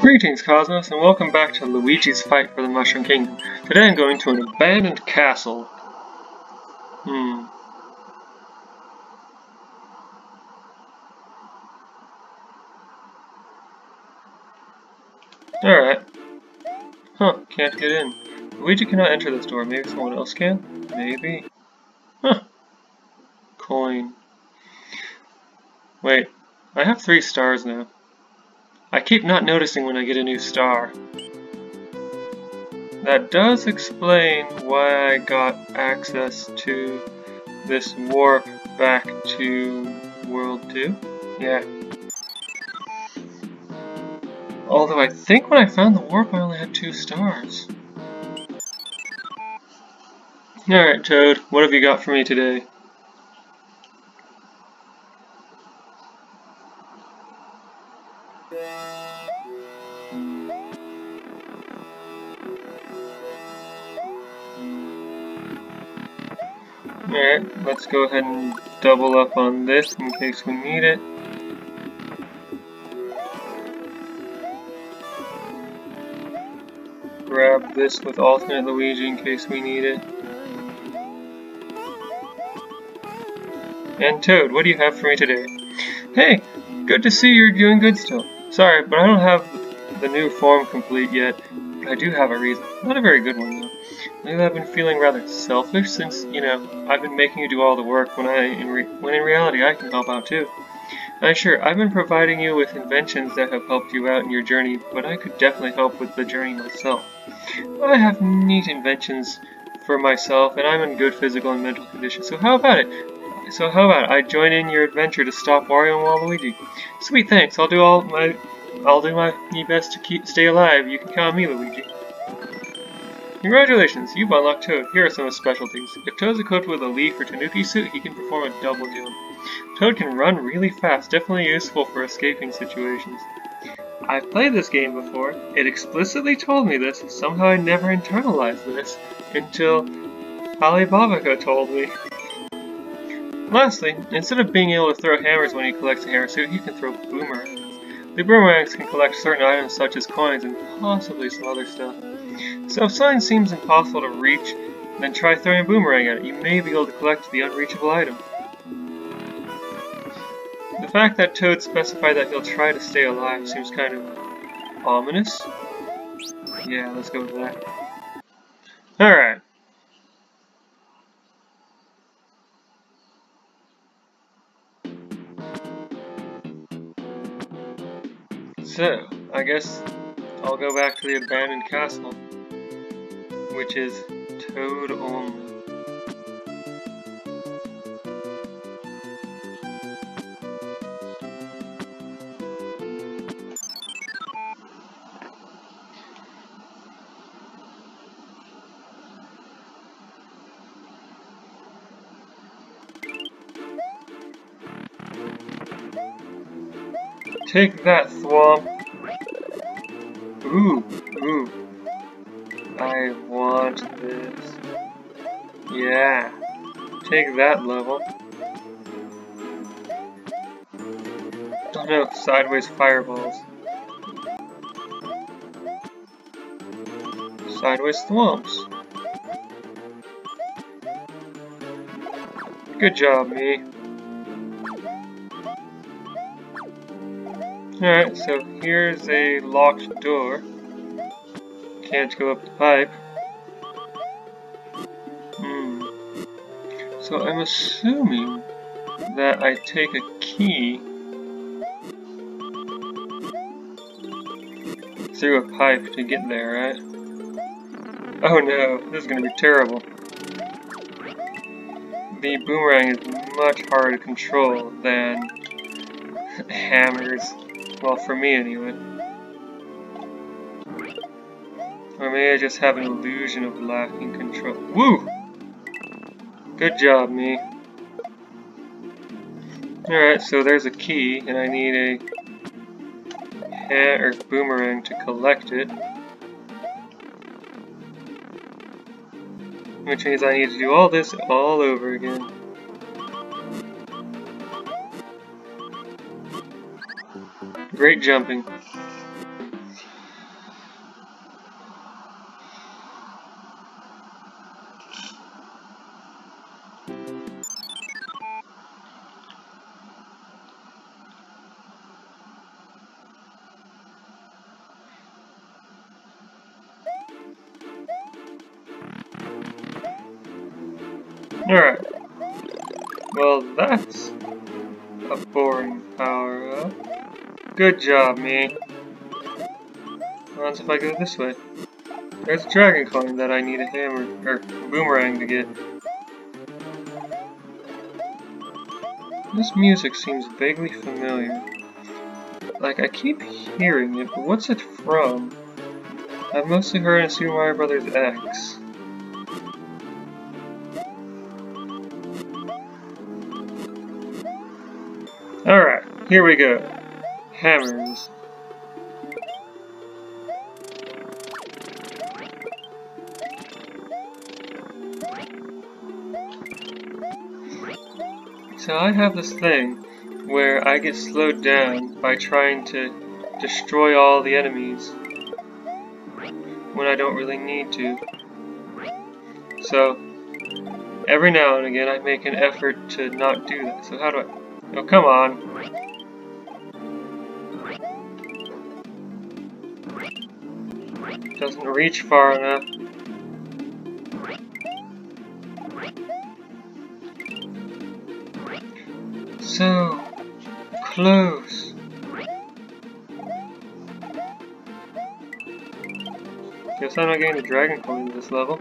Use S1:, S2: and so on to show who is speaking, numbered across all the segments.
S1: Greetings, Cosmos, and welcome back to Luigi's Fight for the Mushroom Kingdom. Today I'm going to an abandoned castle. Hmm. Alright. Huh, can't get in. Luigi cannot enter this door. Maybe someone else can? Maybe. Huh. Coin. Wait, I have three stars now. I keep not noticing when I get a new star. That does explain why I got access to this warp back to World 2. Yeah. Although I think when I found the warp I only had two stars. Alright Toad, what have you got for me today? Alright, let's go ahead and double up on this in case we need it. Grab this with alternate Luigi in case we need it. And Toad, what do you have for me today? Hey, good to see you're doing good still. Sorry, but I don't have the new form complete yet, but I do have a reason. Not a very good one. Maybe I've been feeling rather selfish since, you know, I've been making you do all the work when I, in when in reality I can help out too. Uh, sure, I've been providing you with inventions that have helped you out in your journey, but I could definitely help with the journey myself. I have neat inventions for myself, and I'm in good physical and mental condition, so how about it? So how about I join in your adventure to stop Wario and Waluigi? Sweet, thanks. I'll do all my, I'll do my best to keep stay alive. You can count on me, Luigi. Congratulations, you've unlocked Toad. Here are some of his specialties. If Toad's equipped with a Leaf or Tanuki suit, he can perform a double jump. Toad can run really fast, definitely useful for escaping situations. I've played this game before. It explicitly told me this, somehow I never internalized this, until Alibaba told me. Lastly, instead of being able to throw hammers when he collects a hammer suit, he can throw boomerangs. The boomerangs can collect certain items such as coins and possibly some other stuff. So if something seems impossible to reach, then try throwing a boomerang at it. You may be able to collect the unreachable item. The fact that Toad specified that he'll try to stay alive seems kind of ominous. Yeah, let's go with that. Alright. So, I guess I'll go back to the abandoned castle, which is Toad only. Take that, Thwomp. Ooh, ooh. Want this. Yeah. Take that level. Oh no, sideways fireballs. Sideways thwomps. Good job, me. Alright, so here's a locked door. Can't go up the pipe. So I'm assuming that I take a key through a pipe to get there, right? Oh no, this is gonna be terrible. The boomerang is much harder to control than hammers. Well, for me anyway. Or maybe I just have an illusion of lacking control. Woo! Good job, me. Alright, so there's a key, and I need a hat or boomerang to collect it. Which means I need to do all this all over again. Great jumping. Good job, me. What if I go this way? There's a dragon coin that I need a hammer, or boomerang to get. This music seems vaguely familiar. Like, I keep hearing it, but what's it from? I've mostly heard of Super Mario Brothers X. Alright, here we go. Hammers. So I have this thing where I get slowed down by trying to destroy all the enemies when I don't really need to. So, every now and again I make an effort to not do that. So how do I... Oh, come on. Doesn't reach far enough. So close. Guess I'm not getting the dragon coin in this level.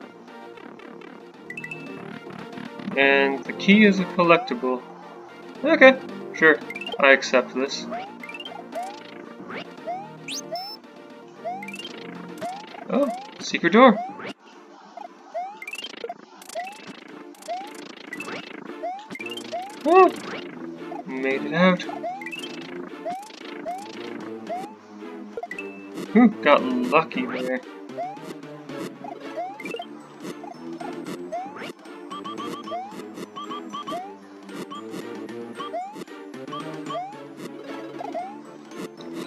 S1: And the key is a collectible. Okay, sure. I accept this. Secret door. Oh, made it out. Whew, got lucky there.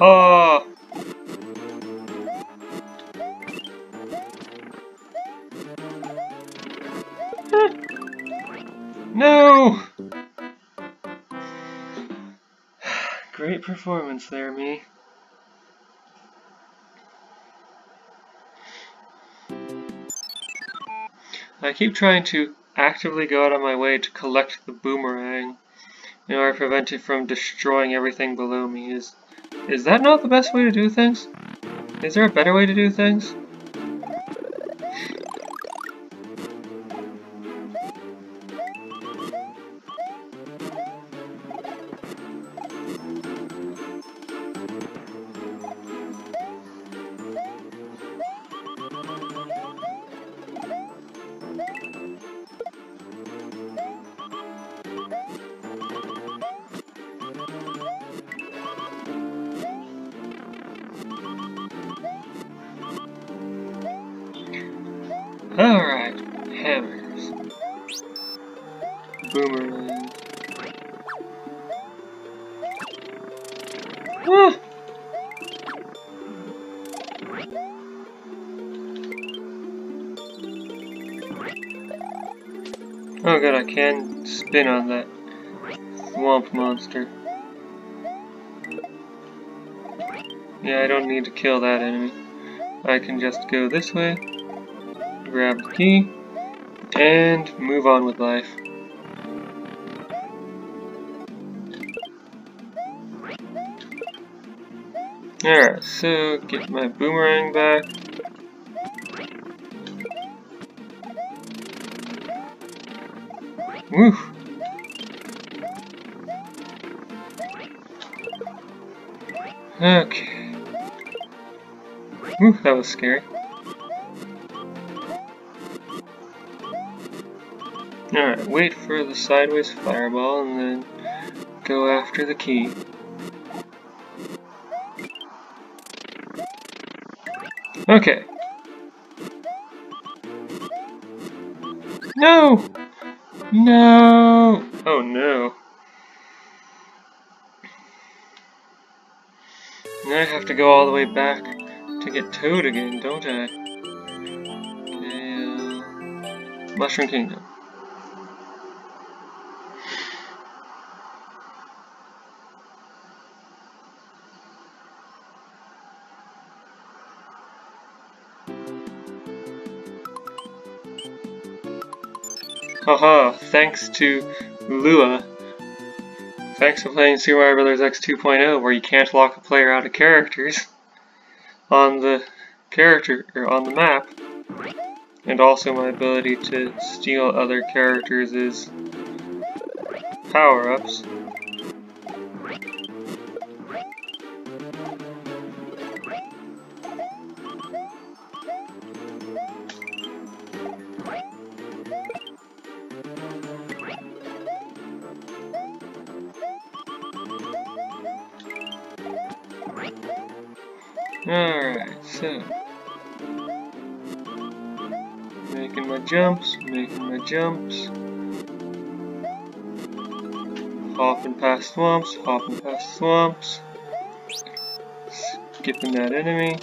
S1: Oh. Performance there, me. I keep trying to actively go out of my way to collect the boomerang in order to prevent it from destroying everything below me. Is is that not the best way to do things? Is there a better way to do things? Alright, hammers. Boomerang. Ah! Oh god, I can spin on that swamp monster. Yeah, I don't need to kill that enemy. I can just go this way grab the key, and move on with life. Alright, so get my boomerang back. Woo! Okay. Woo, that was scary. Alright, wait for the sideways fireball and then go after the key. Okay. No! No! Oh no. Now I have to go all the way back to get Toad again, don't I? Okay, uh, Mushroom Kingdom. Haha, thanks to Lua. Thanks for playing Super Mario Bros. X 2.0, where you can't lock a player out of characters on the character or on the map, and also my ability to steal other characters' is power-ups. Making my jumps, making my jumps. Hopping past swamps, hopping past swamps. Skipping that enemy.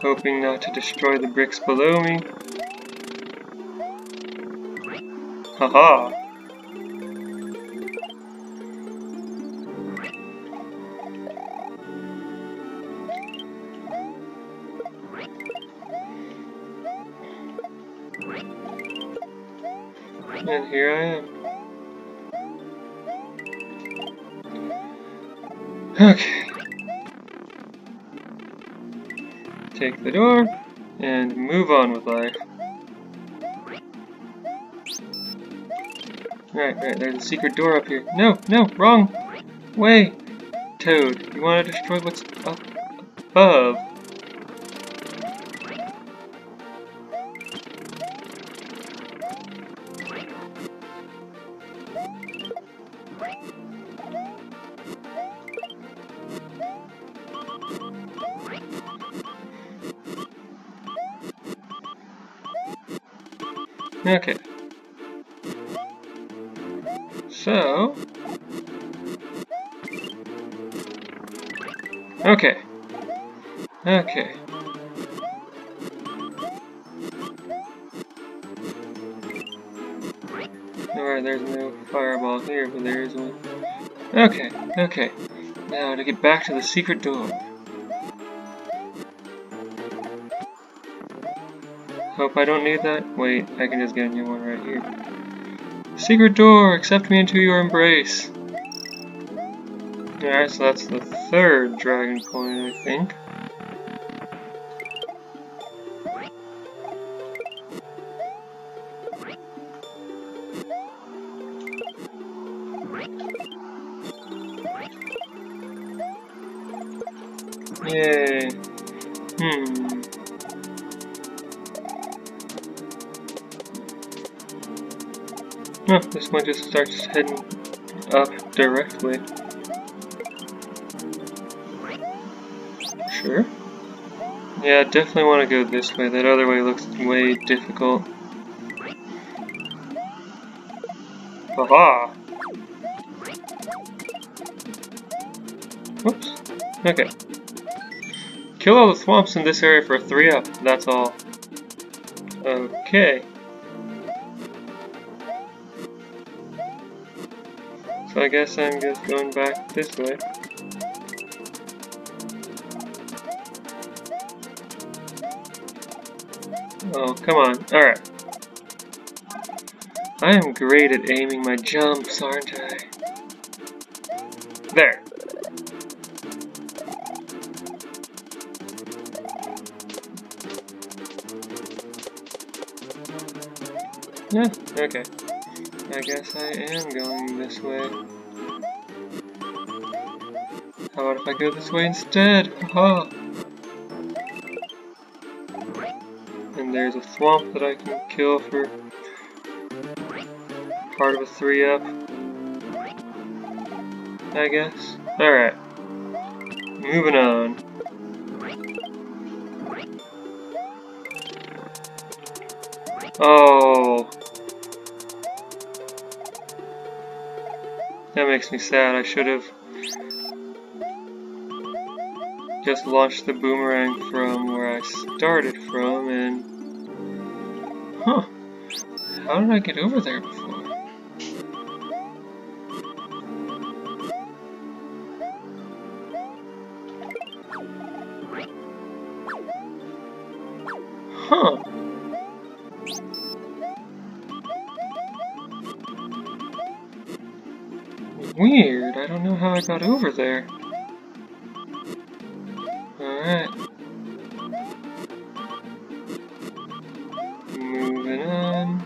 S1: Hoping not to destroy the bricks below me. Haha! And here I am. Okay. Take the door and move on with life. Right, right, there's a secret door up here. No, no, wrong way! Toad, you want to destroy what's up above. Okay. So... Okay. Okay. Alright, there's no fireball here, but there is one. Okay, okay. Now to get back to the secret door. Hope I don't need that. Wait, I can just get a new one right here. Secret door! Accept me into your embrace! Alright, so that's the third dragon coin, I think. Yay. Hmm. Oh, this one just starts heading up directly. Sure. Yeah, definitely want to go this way. That other way looks way difficult. Haha! Whoops. Okay. Kill all the swamps in this area for 3 up, that's all. Okay. So I guess I'm just going back this way. Oh, come on. Alright. I am great at aiming my jumps, aren't I? There. Yeah, okay. I guess I am going this way. How about if I go this way instead? Haha! And there's a swamp that I can kill for part of a 3-up. I guess. Alright. Moving on. Oh, That makes me sad. I should have just launched the boomerang from where I started from and... Huh. How did I get over there before? Know how I got over there. Alright. Moving on.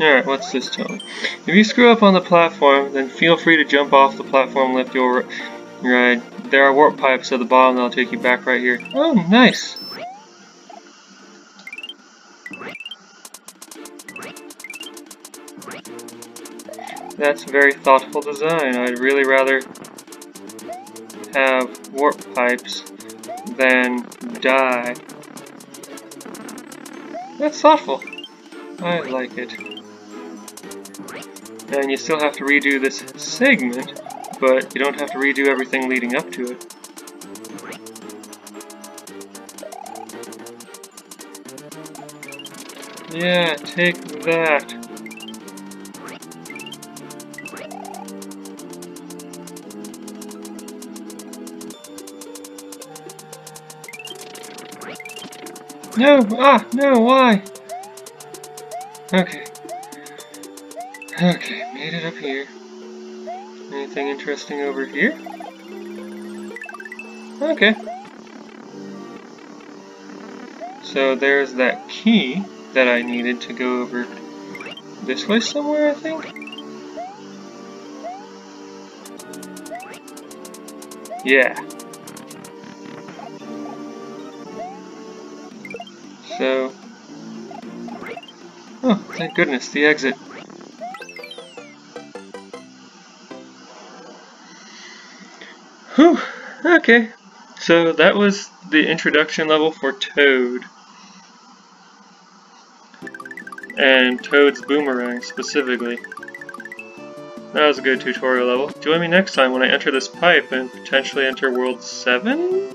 S1: Alright, what's this me? If you screw up on the platform, then feel free to jump off the platform lift you'll ride. There are warp pipes at the bottom that'll take you back right here. Oh, nice! That's very thoughtful design. I'd really rather have warp pipes than die. That's thoughtful. I like it. And you still have to redo this segment, but you don't have to redo everything leading up to it. Yeah, take that. No! Ah! No! Why? Okay. Okay, made it up here. Anything interesting over here? Okay. So there's that key that I needed to go over this way somewhere, I think? Yeah. So... Oh, thank goodness, the exit. Whew, okay. So that was the introduction level for Toad. And Toad's Boomerang, specifically. That was a good tutorial level. Join me next time when I enter this pipe and potentially enter World 7?